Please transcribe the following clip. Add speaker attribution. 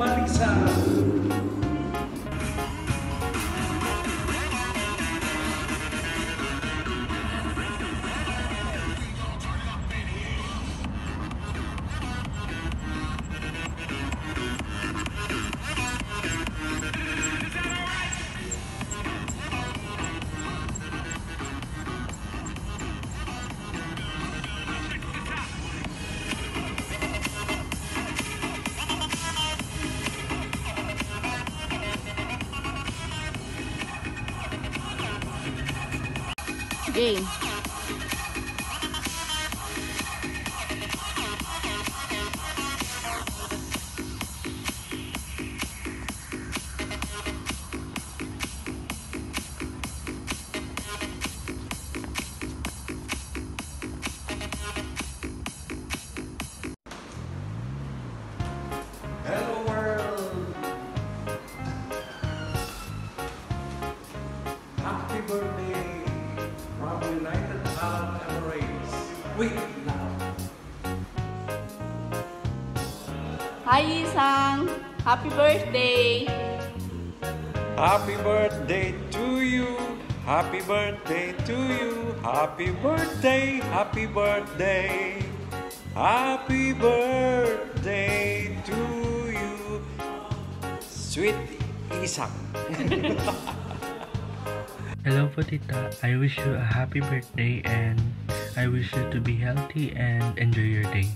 Speaker 1: Marissa.
Speaker 2: Game.
Speaker 1: Happy birthday from United Arab Emirates. Wait now.
Speaker 2: Hi, Isang. Happy birthday.
Speaker 1: Happy birthday to you. Happy birthday to you. Happy birthday. Happy birthday. Happy birthday to you. Sweet Isang.
Speaker 3: Hello po I wish you a happy birthday and I wish you to be healthy and enjoy your day.